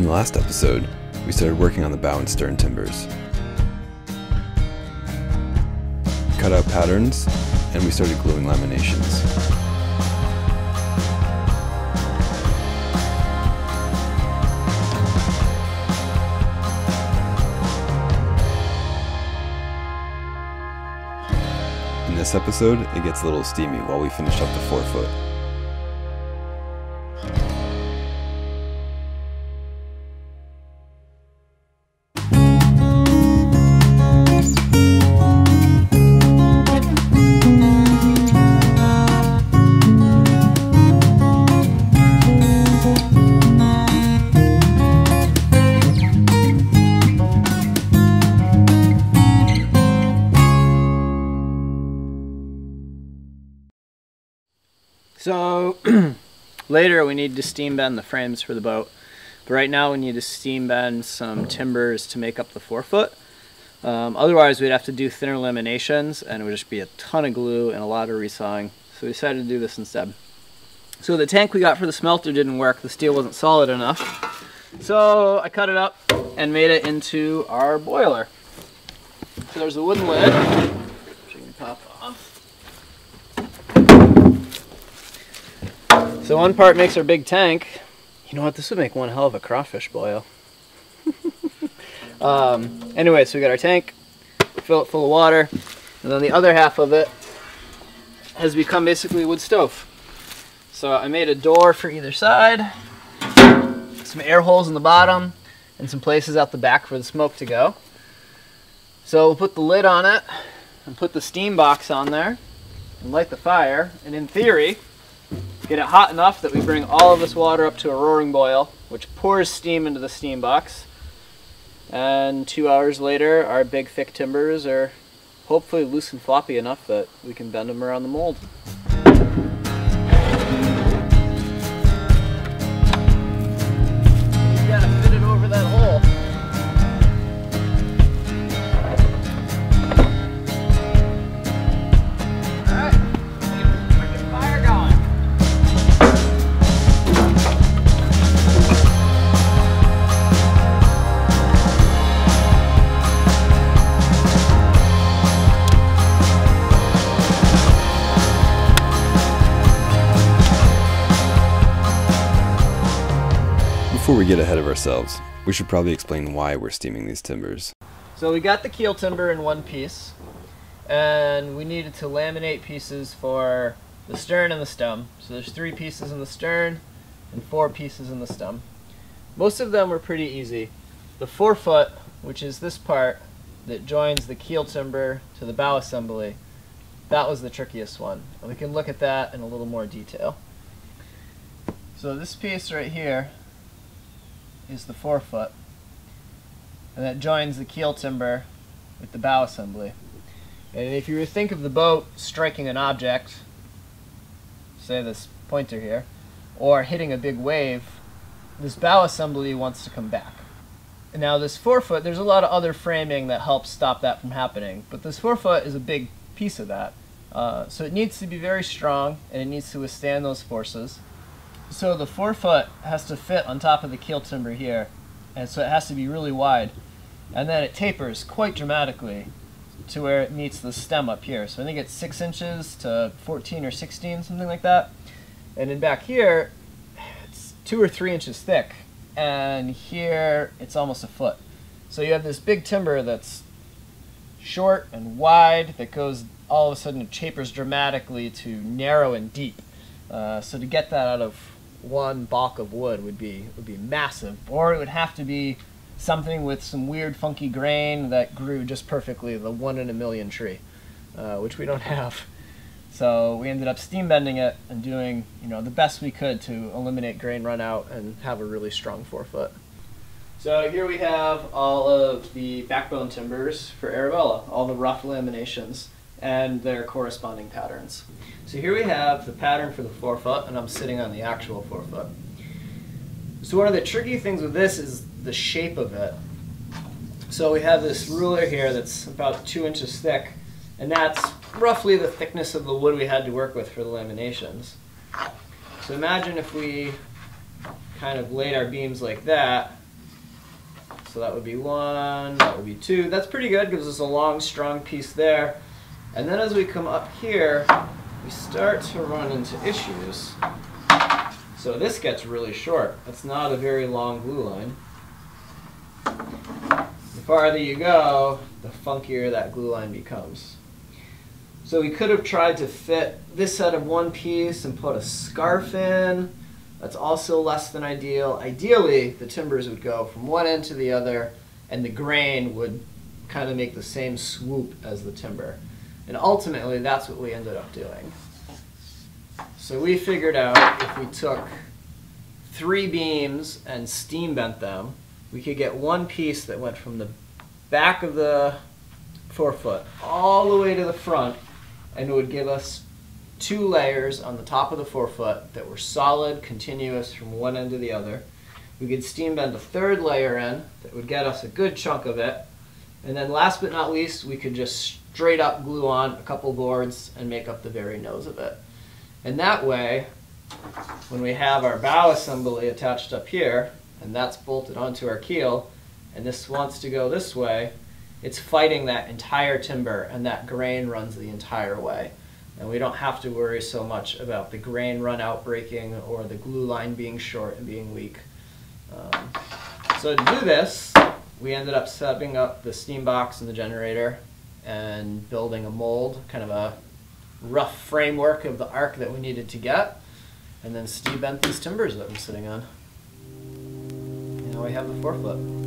In the last episode, we started working on the bow and stern timbers. Cut out patterns, and we started gluing laminations. In this episode, it gets a little steamy while we finish up the forefoot. So later we need to steam bend the frames for the boat. But right now we need to steam bend some timbers to make up the forefoot. Um, otherwise we'd have to do thinner laminations and it would just be a ton of glue and a lot of resawing. So we decided to do this instead. So the tank we got for the smelter didn't work. The steel wasn't solid enough. So I cut it up and made it into our boiler. So there's a wooden lid, which can pop So one part makes our big tank. You know what? This would make one hell of a crawfish boil. um, anyway, so we got our tank, fill it full of water, and then the other half of it has become basically a wood stove. So I made a door for either side, some air holes in the bottom, and some places out the back for the smoke to go. So we'll put the lid on it and put the steam box on there and light the fire. And in theory, get it hot enough that we bring all of this water up to a roaring boil, which pours steam into the steam box. And two hours later, our big thick timbers are hopefully loose and floppy enough that we can bend them around the mold. Get ahead of ourselves, we should probably explain why we're steaming these timbers. So we got the keel timber in one piece, and we needed to laminate pieces for the stern and the stem. So there's three pieces in the stern and four pieces in the stem. Most of them were pretty easy. The forefoot, which is this part that joins the keel timber to the bow assembly, that was the trickiest one. And we can look at that in a little more detail. So this piece right here is the forefoot and that joins the keel timber with the bow assembly. And if you think of the boat striking an object, say this pointer here, or hitting a big wave, this bow assembly wants to come back. Now this forefoot, there's a lot of other framing that helps stop that from happening, but this forefoot is a big piece of that. Uh, so it needs to be very strong, and it needs to withstand those forces. So the forefoot has to fit on top of the keel timber here, and so it has to be really wide. And then it tapers quite dramatically to where it meets the stem up here. So I think it's 6 inches to 14 or 16, something like that. And then back here, it's 2 or 3 inches thick, and here it's almost a foot. So you have this big timber that's short and wide that goes all of a sudden it tapers dramatically to narrow and deep. Uh, so to get that out of one balk of wood would be would be massive, or it would have to be something with some weird funky grain that grew just perfectly, the one in a million tree, uh, which we don't have. So we ended up steam bending it and doing you know the best we could to eliminate grain run out and have a really strong forefoot. So here we have all of the backbone timbers for Arabella, all the rough laminations and their corresponding patterns. So here we have the pattern for the forefoot, and I'm sitting on the actual forefoot. So one of the tricky things with this is the shape of it. So we have this ruler here that's about two inches thick, and that's roughly the thickness of the wood we had to work with for the laminations. So imagine if we kind of laid our beams like that, So that would be one, that would be two. That's pretty good, gives us a long, strong piece there. And then as we come up here, we start to run into issues. So this gets really short. That's not a very long glue line. The farther you go, the funkier that glue line becomes. So we could have tried to fit this out of one piece and put a scarf in. That's also less than ideal. Ideally, the timbers would go from one end to the other, and the grain would kind of make the same swoop as the timber. And ultimately, that's what we ended up doing. So we figured out if we took three beams and steam bent them, we could get one piece that went from the back of the forefoot all the way to the front and it would give us two layers on the top of the forefoot that were solid, continuous from one end to the other. We could steam bend a third layer in that would get us a good chunk of it. And then last but not least, we could just straight up glue on a couple boards and make up the very nose of it. And that way, when we have our bow assembly attached up here, and that's bolted onto our keel, and this wants to go this way, it's fighting that entire timber and that grain runs the entire way. And we don't have to worry so much about the grain run out breaking or the glue line being short and being weak. Um, so to do this, we ended up setting up the steam box and the generator and building a mold, kind of a rough framework of the arc that we needed to get, and then steam bent these timbers that I'm sitting on. And now we have the forefoot.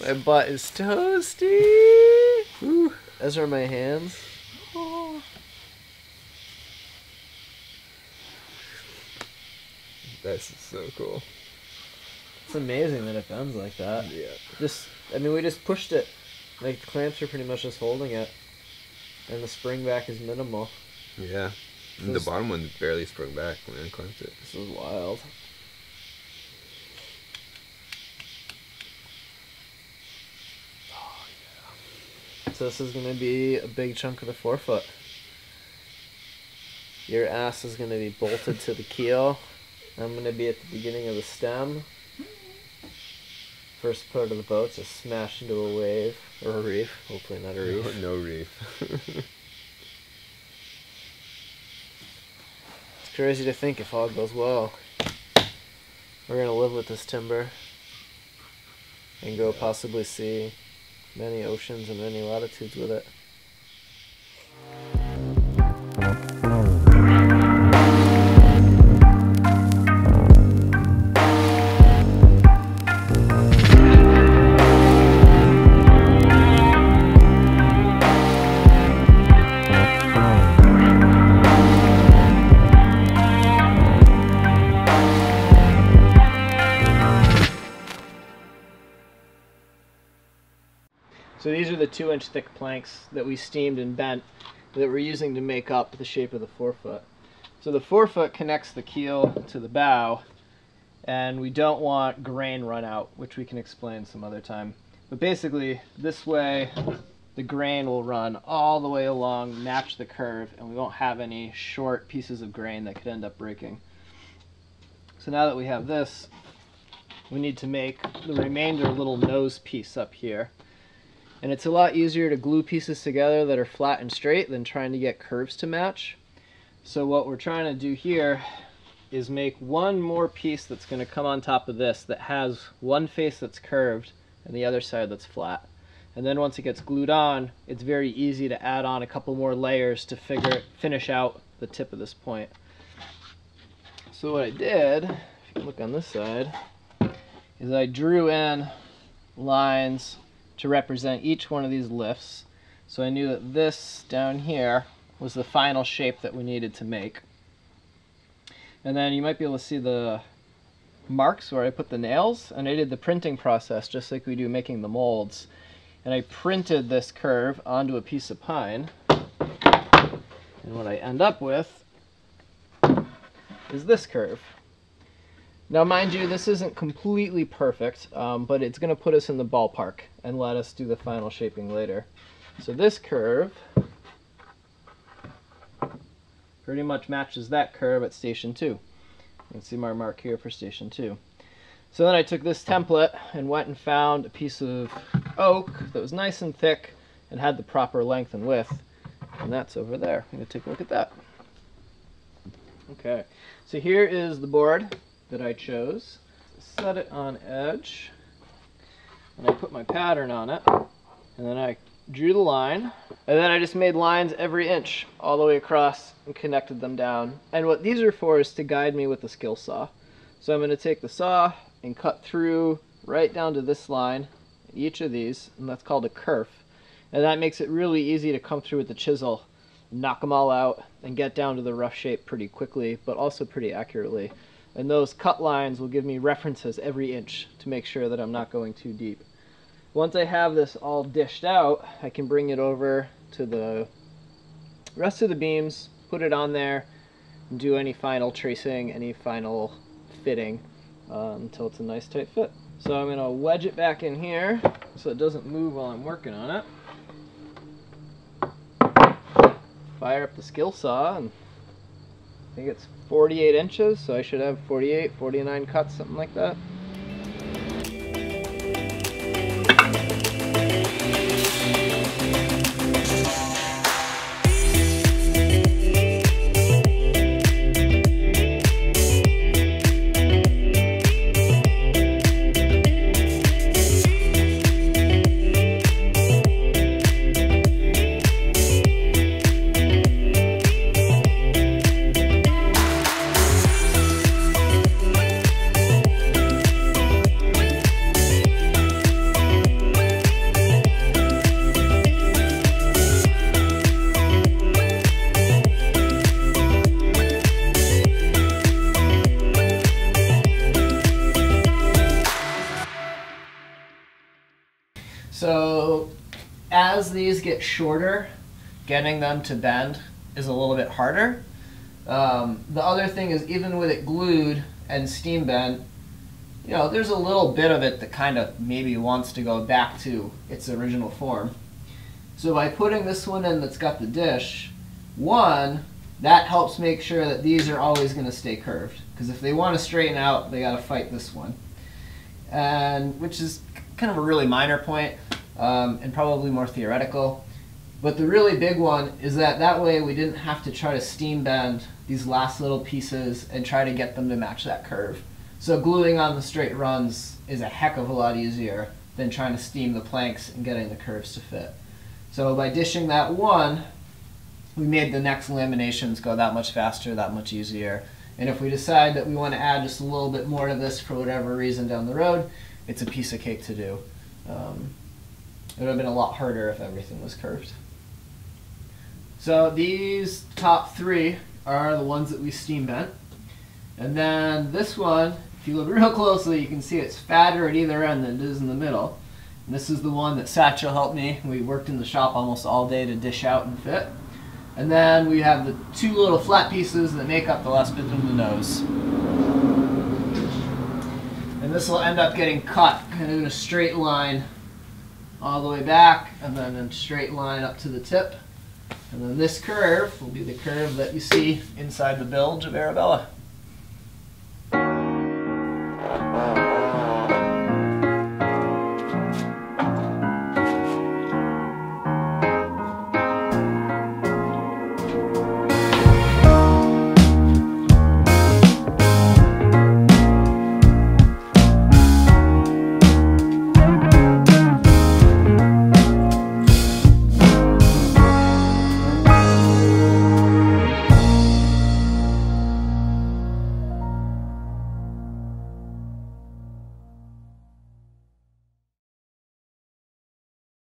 My butt is toasty. Ooh, those are my hands. Oh. This is so cool. It's amazing that it bends like that. Yeah. Just, I mean, we just pushed it. Like the clamps are pretty much just holding it, and the spring back is minimal. Yeah. The bottom one barely sprung back when I clamped it. This is wild. So this is going to be a big chunk of the forefoot. Your ass is going to be bolted to the keel. I'm going to be at the beginning of the stem. First part of the boat to smash into a wave or a reef. Hopefully not a reef. No, no reef. crazy to think if all goes well, we're going to live with this timber and go possibly see many oceans and many latitudes with it. So these are the two inch thick planks that we steamed and bent that we're using to make up the shape of the forefoot. So the forefoot connects the keel to the bow and we don't want grain run out, which we can explain some other time. But basically, this way the grain will run all the way along, match the curve, and we won't have any short pieces of grain that could end up breaking. So now that we have this, we need to make the remainder little nose piece up here. And it's a lot easier to glue pieces together that are flat and straight than trying to get curves to match. So what we're trying to do here is make one more piece that's going to come on top of this that has one face that's curved and the other side that's flat. And then once it gets glued on, it's very easy to add on a couple more layers to figure finish out the tip of this point. So what I did, if you look on this side, is I drew in lines to represent each one of these lifts. So I knew that this down here was the final shape that we needed to make. And then you might be able to see the marks where I put the nails and I did the printing process just like we do making the molds. And I printed this curve onto a piece of pine. And what I end up with is this curve. Now mind you, this isn't completely perfect, um, but it's going to put us in the ballpark and let us do the final shaping later. So this curve pretty much matches that curve at station 2. You can see my mark here for station 2. So then I took this template and went and found a piece of oak that was nice and thick and had the proper length and width. And that's over there. I'm going to take a look at that. Okay, so here is the board that I chose. Set it on edge, and I put my pattern on it, and then I drew the line, and then I just made lines every inch all the way across and connected them down. And what these are for is to guide me with the Skilsaw. So I'm going to take the saw and cut through right down to this line, each of these, and that's called a kerf. And that makes it really easy to come through with the chisel, knock them all out, and get down to the rough shape pretty quickly, but also pretty accurately. And those cut lines will give me references every inch to make sure that I'm not going too deep. Once I have this all dished out, I can bring it over to the rest of the beams, put it on there, and do any final tracing, any final fitting uh, until it's a nice tight fit. So I'm going to wedge it back in here so it doesn't move while I'm working on it. Fire up the Skilsaw and I think it's 48 inches, so I should have 48, 49 cuts, something like that. Shorter, getting them to bend is a little bit harder. Um, the other thing is even with it glued and steam bent, you know, there's a little bit of it that kind of maybe wants to go back to its original form. So by putting this one in that's got the dish, one, that helps make sure that these are always going to stay curved. Because if they want to straighten out, they got to fight this one. And which is kind of a really minor point um, and probably more theoretical. But the really big one is that that way we didn't have to try to steam bend these last little pieces and try to get them to match that curve. So gluing on the straight runs is a heck of a lot easier than trying to steam the planks and getting the curves to fit. So by dishing that one, we made the next laminations go that much faster, that much easier. And if we decide that we want to add just a little bit more to this for whatever reason down the road, it's a piece of cake to do. Um, it would have been a lot harder if everything was curved. So these top three are the ones that we steam bent. And then this one, if you look real closely, you can see it's fatter at either end than it is in the middle. And this is the one that Satchel helped me. We worked in the shop almost all day to dish out and fit. And then we have the two little flat pieces that make up the last bit of the nose. And this will end up getting cut kind of in a straight line all the way back and then a straight line up to the tip. And then this curve will be the curve that you see inside the bilge of Arabella.